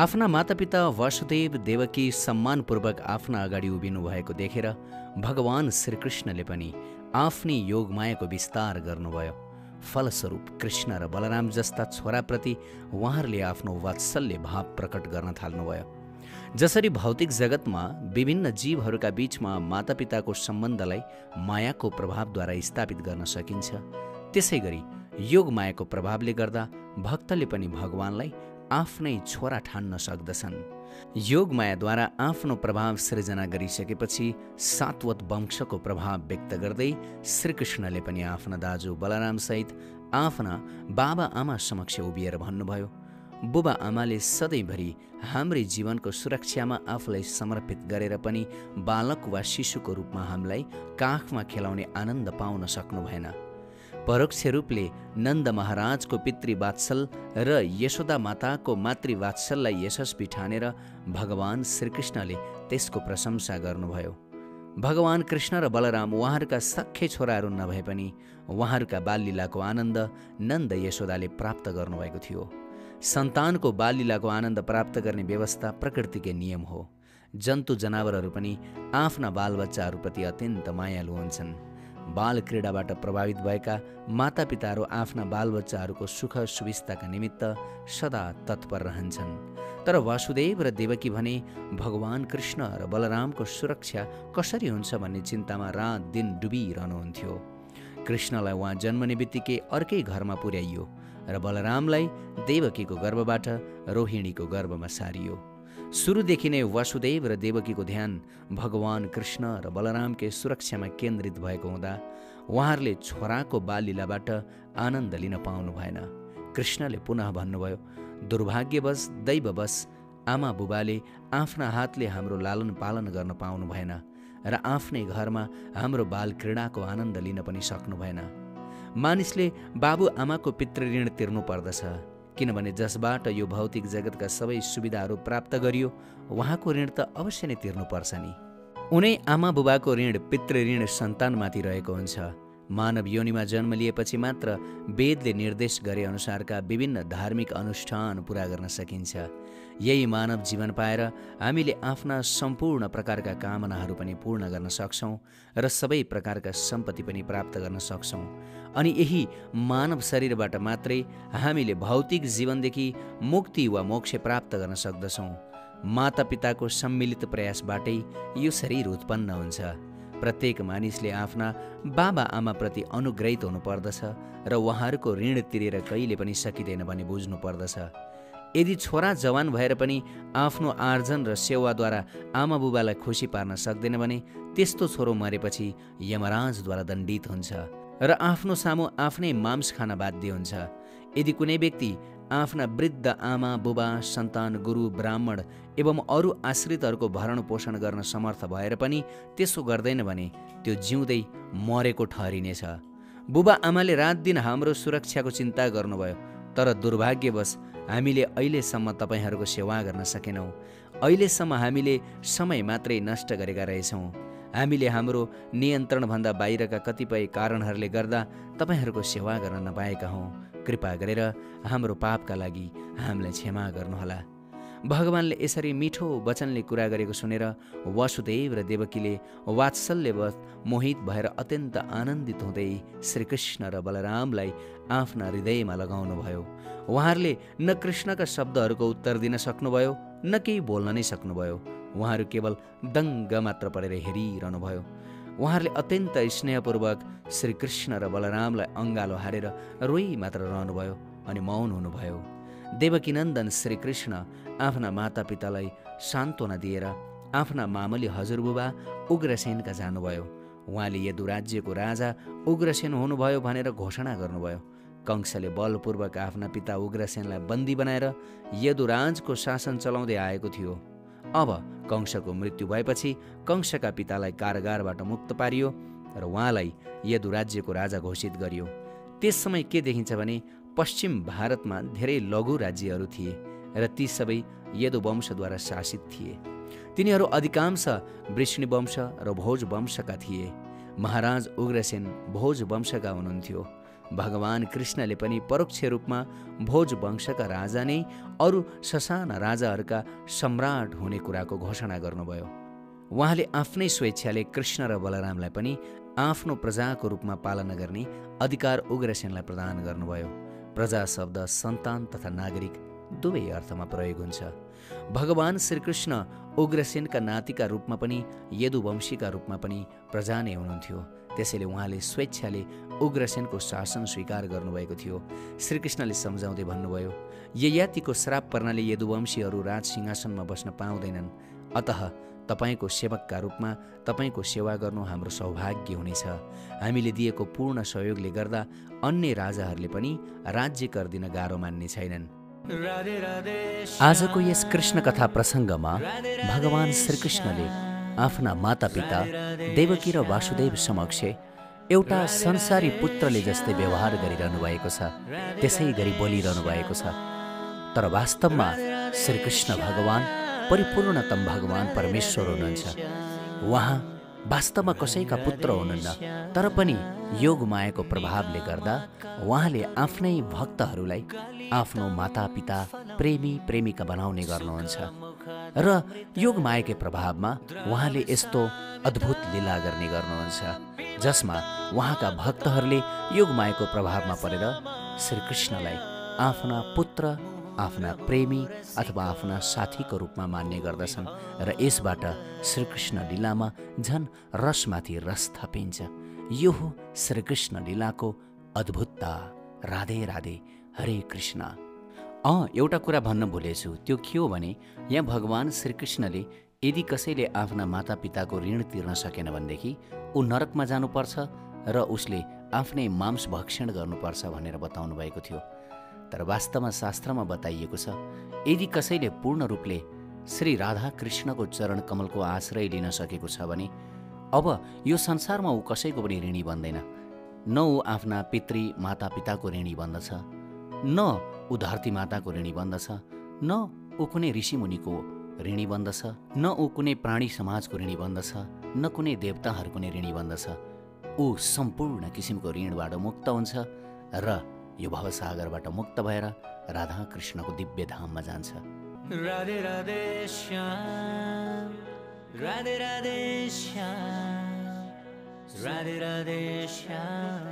आफ्ना मातापिता वासुदेव देवकी सम्मानपूर्वक आफ्ना अगाडि उभिनु भएको देखेर भगवान श्रीकृष्णले पनि आफ्नै योगमायाको विस्तार गर्नुभयो। फलस्वरूप कृष्ण र बलराम जस्ता छोराप्रति उहाँहरूले आफ्नो वात्सल्य भाव प्रकट गर्न थाल्नुभयो। जसरी भौतिक जगतमा विभिन्न जीवहरूका बीचमा मातापिताको सम्बन्धलाई मायाको प्रभावद्वारा स्थापित गर्न सकिन्छ त्यसै गरी योग मायाको प्रभावले गर्दा भक्तले पनि भगवानलाई आफ्नै छोरा ठान्न सक्दछन्। योग मायाद्वारा आफ्नो प्रभाव सृजना गरिसकेपछि सातवत वंशको प्रभाव व्यक्त गर्दै श्रीकृष्णले पनि आफ्ना दाजु बलरामसहित आफ्ना बाबा आमा समक्ष उभिएर भन्नुभयो बुबा आमाले सधैँभरि हाम्रै जीवनको सुरक्षामा आफूलाई समर्पित गरेर पनि बालक वा शिशुको रूपमा हामीलाई काखमा खेलाउने आनन्द पाउन सक्नु भएन। परोक्ष रूपले नन्द महाराजको पितृवात्सल र यशोदा माताको मातृवात्सललाई यशस्वी ठानेर भगवान श्रीकृष्णले त्यसको प्रशंसा गर्नुभयो। भगवान कृष्ण र बलराम उहाँहरूका सख्य छोराहरू नभए पनि उहाँहरूका बाललीलाको आनन्द नन्द यशोदाले प्राप्त गर्नुभएको थियो। सन्तानको बाललीलाको आनन्द प्राप्त गर्ने व्यवस्था प्रकृतिकै नियम हो। जन्तु जनावरहरू पनि आफ्ना बालबच्चाहरूप्रति अत्यन्त मायालु हुन्छन्। बाल क्रीडाबाट प्रभावित भएका मातापिताहरू आफ्ना बालबच्चाहरूको सुख सुविस्ताका निमित्त सदा तत्पर रहन्छन्। तर वासुदेव र देवकी भने भगवान कृष्ण र बलरामको सुरक्षा कसरी हुन्छ भन्ने चिन्तामा रात दिन डुबिरहनुहुन्थ्यो। कृष्णलाई उहाँ जन्मने बित्तिकै अर्कै घरमा पुर्याइयो र बलरामलाई देवकीको गर्भबाट रोहिणीको गर्भमा सारियो। सुरुदेखि नै वासुदेव र देवकीको ध्यान भगवान कृष्ण र बलरामकै सुरक्षामा केन्द्रित भएको हुँदा उहाँहरूले छोराको बाललीलाबाट आनन्द लिन पाउनु भएन। कृष्णले पुनः भन्नुभयो दुर्भाग्यवश दैववश आमा बुबाले आफ्ना हातले हाम्रो लालन पालन गर्न पाउनु भएन र आफ्नै घरमा हाम्रो बाल क्रीडाको आनन्द लिन पनि सक्नु भएन। मानिसले बाबुआमाको पितृऋण तिर्नु पर्दछ। किनभने जसबाट यो भौतिक जगतका सबै सुविधाहरू प्राप्त गरियो उहाँको ऋण त अवश्य नै तिर्नुपर्छ नि। उनै आमा बुबाको ऋण पितृ ऋण सन्तानमाथि रहेको हुन्छ। मानव योनिमा जन्म लिएपछि मात्र वेदले निर्देश गरे अनुसारका विभिन्न धार्मिक अनुष्ठान पुरा गर्न सकिन्छ। यही मानव जीवन पाएर हामीले आफ्ना सम्पूर्ण प्रकारका कामनाहरू पनि पूर्ण गर्न सक्छौँ र सबै प्रकारका सम्पत्ति पनि प्राप्त गर्न सक्छौँ। अनि यही मानव शरीरबाट मात्रै हामीले भौतिक जीवनदेखि मुक्ति वा मोक्ष प्राप्त गर्न सक्दछौँ। मातापिताको सम्मिलित प्रयासबाटै यो शरीर उत्पन्न हुन्छ। प्रत्येक मानिसले आफ्ना बाबा आमाप्रति अनुग्रहित हुनुपर्दछ र उहाँहरूको ऋण तिरेर कहिले पनि सकिँदैन भने बुझ्नु पर्दछ यदि छोरा जवान भएर पनि आफ्नो आर्जन र सेवाद्वारा आमा बुबालाई खुसी पार्न सक्दैन भने त्यस्तो छोरो मरेपछि यमराजद्वारा दण्डित हुन्छ र आफ्नो सामु आफ्नै मांस खान बाध्य हुन्छ। यदि कुनै व्यक्ति आफ्ना वृद्ध आमा बुबा सन्तान गुरु ब्राह्मण एवं अरू आश्रितहरूको भरण पोषण गर्न समर्थ भएर पनि त्यसो गर्दैन भने त्यो जिउँदै मरेको ठहरिनेछ। बुबा आमाले रात दिन हाम्रो सुरक्षाको चिन्ता गर्नुभयो तर दुर्भाग्यवश हामीले अहिलेसम्म तपाईँहरूको सेवा गर्न सकेनौँ। अहिलेसम्म हामीले समय मात्रै नष्ट गरेका रहेछौँ। हामीले हाम्रो नियन्त्रणभन्दा बाहिरका कतिपय कारणहरूले गर्दा तपाईँहरूको सेवा गर्न नपाएका हौँ। कृपा गरेर हाम्रो पापका लागि हामीलाई क्षमा गर्नुहोला। भगवान्ले यसरी मिठो वचनले कुरा गरेको सुनेर वासुदेव र देवकीले वात्सल्यवश मोहित भएर अत्यन्त आनन्दित हुँदै श्रीकृष्ण र बलरामलाई आफ्ना हृदयमा लगाउनुभयो। उहाँहरूले न कृष्णका शब्दहरूको उत्तर दिन सक्नुभयो न केही बोल्न नै सक्नुभयो। उहाँहरू केवल दङ्ग मात्र परेर हेरिरहनुभयो। उहाँहरूले अत्यन्त स्नेहपूर्वक श्रीकृष्ण र बलरामलाई अङ्गालो हारेर रोइ मात्र रहनुभयो अनि मौन हुनुभयो। देवकीनन्दन श्रीकृष्ण आफ्ना मातापितालाई सान्त्वना दिएर आफ्ना मामली हजुरबुबा उग्रसेनका जानुभयो। उहाँले यदु राज्यको राजा उग्रसेन हुनुभयो भनेर घोषणा गर्नुभयो। कंशले बलपूर्वक आफ्ना पिता उग्रसेनलाई बन्दी बनाएर यदुराजको शासन चलाउँदै आएको थियो। अब कंशको मृत्यु भएपछि कंशका पितालाई कारागारबाट मुक्त पारियो र उहाँलाई यदु राज्यको राजा घोषित गरियो। त्यस समय के देखिन्छ भने पश्चिम भारतमा धेरै लघु राज्यहरू थिए र ती सबै यदु वंशद्वारा शासित थिए। तिनीहरू अधिकांश वृष्णि वंश र भोज वंशका थिए। महाराज उग्रसेन भोज वंशका हुनुहुन्थ्यो। भगवान कृष्णले पनि परोक्ष रूपमा भोज वंशका राजा नै अरू ससाना राजाहरूका सम्राट हुने कुराको घोषणा गर्नुभयो। उहाँले आफ्नै स्वेच्छाले कृष्ण र बलरामलाई पनि आफ्नो प्रजाको रूपमा पालना गर्ने अधिकार उग्रसेनलाई प्रदान गर्नुभयो। प्रजा शब्द सन्तान तथा नागरिक दुवै अर्थमा प्रयोग हुन्छ। भगवान श्रीकृष्ण उग्रसेनका नातिका रूपमा पनि यदुवंशीका रूपमा पनि प्रजा नै हुनुहुन्थ्यो। त्यसैले उहाँले स्वेच्छाले उग्रसेनको शासन स्वीकार गर्नुभएको थियो। श्रीकृष्णले सम्झाउँदै भन्नुभयो ययातिको श्राप पर्नाले यदुवंशीहरू राज सिंहासनमा बस्न पाउँदैनन्। अत तपाईँको सेवकका रूपमा तपाईँको सेवा गर्नु हाम्रो सौभाग्य हुनेछ। हामीले दिएको पूर्ण सहयोगले गर्दा अन्य राजाहरूले पनि राज्य कर दिन गाह्रो मान्ने छैनन्। आजको यस कृष्ण कथा प्रसङ्गमा भगवान श्रीकृष्णले आफ्ना मातापिता देवकी र वासुदेव समक्ष एउटा संसारी पुत्रले जस्तै व्यवहार गरिरहनु भएको छ त्यसै गरी बोलिरहनु भएको छ। तर वास्तवमा श्रीकृष्ण भगवान परिपूर्णतम भगवान परमेश्वर हुनुहुन्छ। उहाँ वास्तवमा कसैका पुत्र हुनुहुन्न। तर पनि योग मायाको प्रभावले गर्दा उहाँले आफ्नै भक्तहरूलाई आफ्नो मातापिता प्रेमी प्रेमिका बनाउने गर्नुहुन्छ। र योग मायाकै प्रभावमा उहाँले यस्तो अद्भुत लीला गर्ने गर्नुहुन्छ जसमा उहाँका भक्तहरूले योग मायाको प्रभावमा परेर श्रीकृष्णलाई आफ्ना पुत्र आफ्ना प्रेमी अथवा आफ्ना साथीको रूपमा मान्ने गर्दछन् र यसबाट श्रीकृष्ण लीलामा झन् रसमाथि रस थपिन्छ। यो हो श्रीकृष्ण लीलाको अद्भुतता। राधे राधे हरे कृष्ण। अँ एउटा कुरा भन्न भुलेछु त्यो के हो भने यहाँ भगवान् श्रीकृष्णले यदि कसैले आफ्ना मातापिताको ऋण तिर्न सकेन भनेदेखि ऊ नरकमा जानुपर्छ र उसले आफ्नै मांस भक्षण गर्नुपर्छ भनेर बताउनु भएको थियो। तर वास्तवमा शास्त्रमा बताइएको छ यदि कसैले पूर्ण रूपले श्री राधा कृष्णको चरण कमलको आश्रय लिन सकेको छ भने अब यो संसारमा ऊ कसैको पनि ऋणी बन्दैन। न ऊ आफ्ना पितृ मातापिताको ऋणी बन्दछ न ऊ धरती माताको ऋणी बन्दछ न ऊ कुनै ऋषिमुनिको ऋणी बन्दछ न ऊ कुनै प्राणी समाजको ऋणी बन्दछ न कुनै देवताहरूको नै ऋणी बन्दछ। ऊ सम्पूर्ण किसिमको ऋणबाट मुक्त हुन्छ र यो भवसागरबाट मुक्त भएर राधा कृष्णको दिव्य धाममा जान्छ। राधे राधे राधे राधे राधे राधे श्याम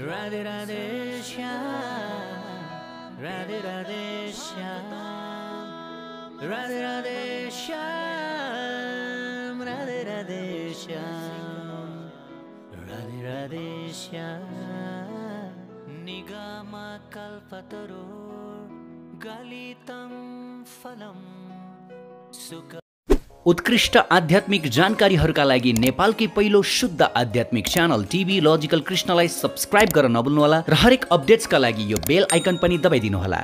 राधे राधे श्याम राधे राधे श्याम राधे राधे श्याम राधे राधे श्याम राधे राधे श्याम। कल्पतरो गलितं फलम सुख उत्कृष्ट आध्यात्मिक जानकारीहरूका लागि नेपालकै पहिलो शुद्ध आध्यात्मिक च्यानल टिभी लजिकल कृष्णलाई सब्सक्राइब गर्न नभुल्नुहोला र हरेक अपडेट्सका लागि यो बेल आइकन पनि दबाइदिनुहोला।